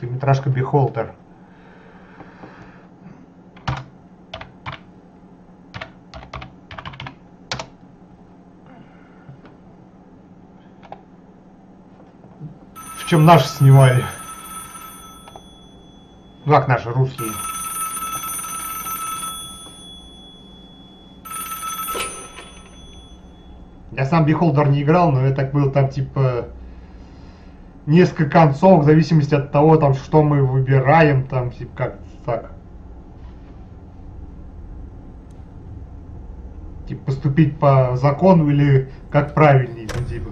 Короткометражка Beholder. В чем наши снимали? Как наши, русские? Я сам Beholder не играл, но я так был там типа несколько концов в зависимости от того, там, что мы выбираем, там, типа, как так. Типа поступить по закону или как правильнее, ну, типа,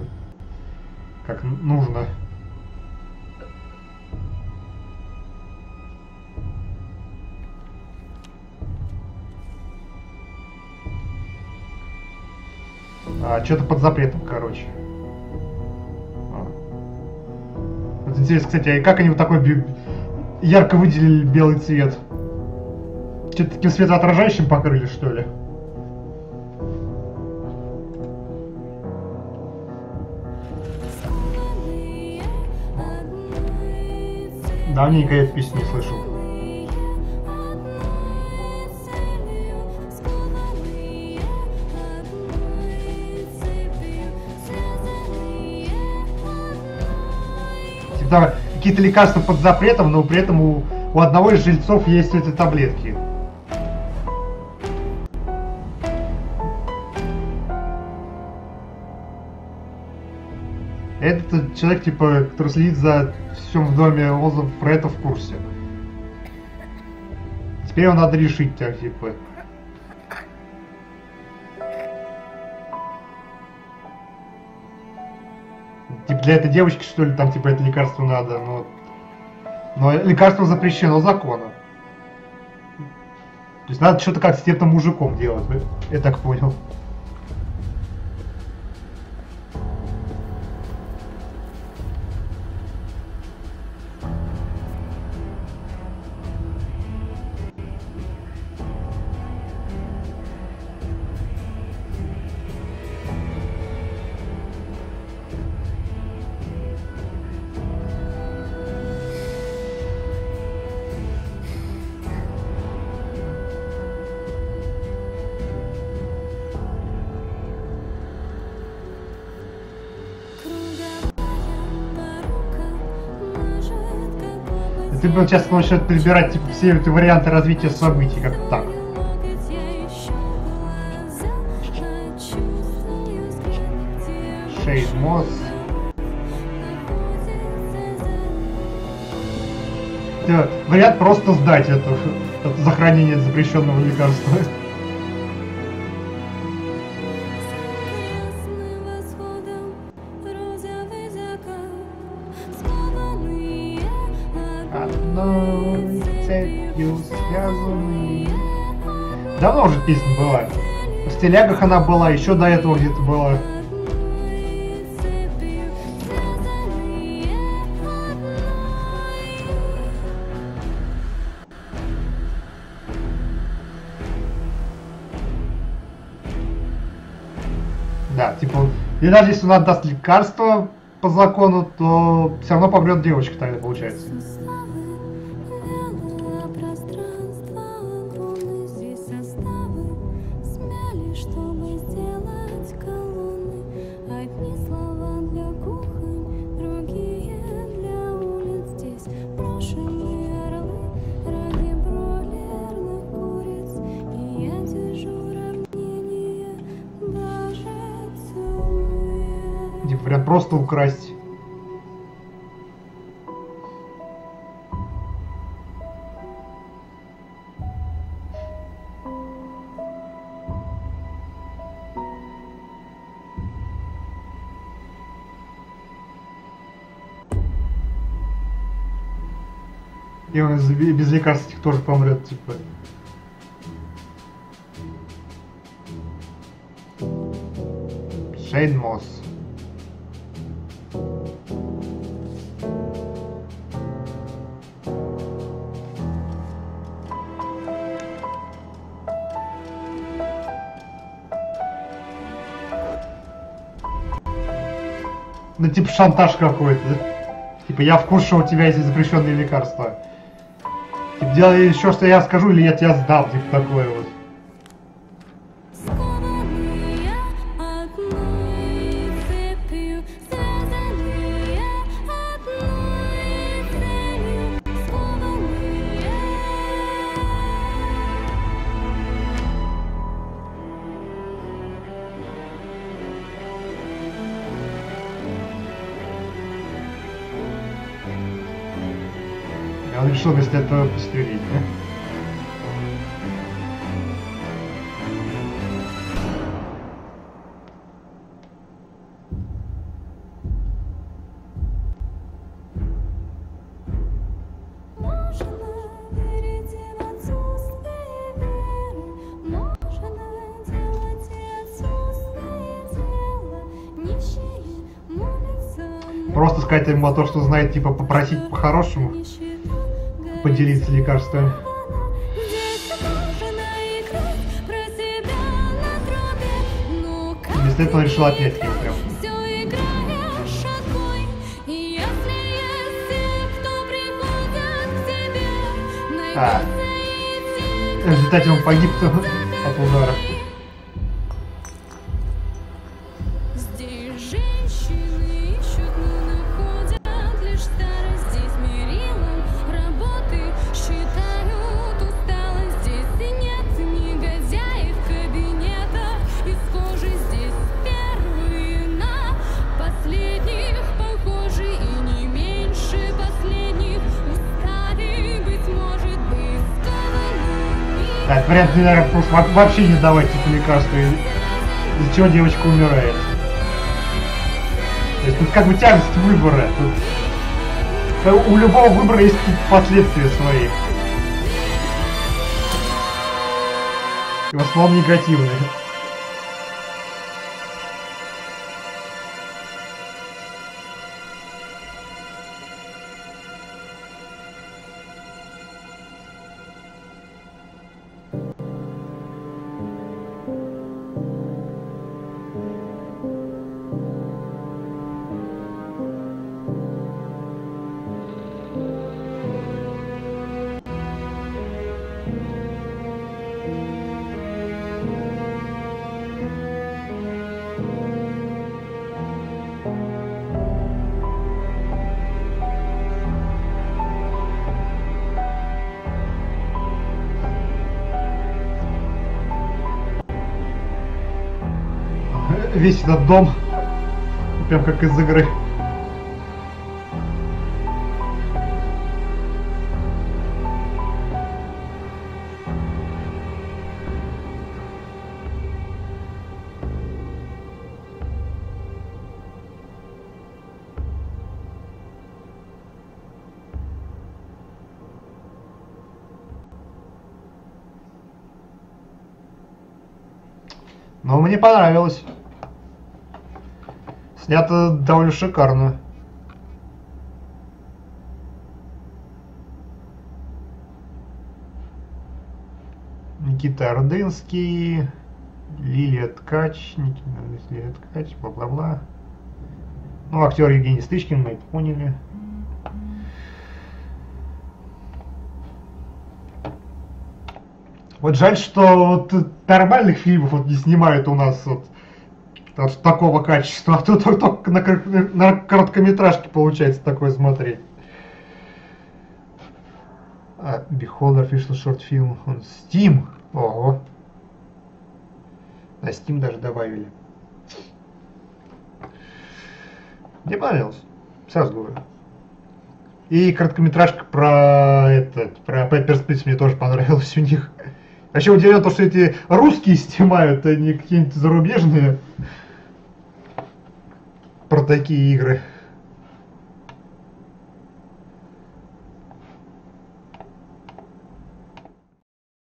как нужно. А, что-то под запретом, короче. Вот интересно, кстати, а как они вот такой би- ярко выделили белый цвет? Что-то таким светоотражающим покрыли, что ли? Давненько я эту песню не слышал. Типа какие-то лекарства под запретом, но при этом у, у одного из жильцов есть эти таблетки. Этот человек, типа, который следит за всем в доме Озов, про это в курсе. Теперь его надо решить, так, типа. Для этой девочки, что ли, там, типа, это лекарство надо, но... Но лекарство запрещено законом. То есть надо что-то как с этим мужиком делать, я так понял. Ты бы сейчас начнет перебирать типа все эти варианты развития событий, как так. Шейд Мосс. Вариант просто сдать это, это за хранение запрещенного лекарства. Одной цепью связаны. Давно уже песня была. В стилягах она была, еще до этого где-то была. Да, типа, и даже если он отдаст лекарство по закону, то все равно помрет девочка тогда получается. Типа, прям просто украсть. И он без лекарств этих тоже помрет, типа. Шейн Мосс. Ну, типа шантаж какой-то. Типа, я в курсе, у тебя есть запрещенные лекарства. Типа, делай еще, что я скажу, или я тебя сдам, типа, такое вот. Решил вместо этого пострелить, да? Просто сказать ему о том, что знает, типа, попросить по-хорошему, поделиться как Вместо этого решил отнять его прям. А. В результате он погиб от удара. Вариант, во- вообще не давать типа лекарства, из- из-за чего девочка умирает. То есть тут как бы тяжесть выбора. Тут э, у любого выбора есть последствия свои. И в основном негативные. Весь этот дом, прям как из игры. Но мне понравилось. Снято довольно шикарно. Никита Ордынский, Лилия Ткач, Никита Лилия Ткач, бла-бла-бла. Ну, актер Евгений Стычкин, мы это поняли. Вот жаль, что вот нормальных фильмов вот не снимают у нас вот такого качества, а тут только на, на короткометражке получается такое смотреть. А, Beholder Official Short Film on Steam. Ого. На Steam даже добавили. Мне понравилось. Сразу говорю. И короткометражка про это, про Pepper's Please мне тоже понравилась у них. Вообще удивлен то, что эти русские снимают, а не какие-нибудь зарубежные про такие игры.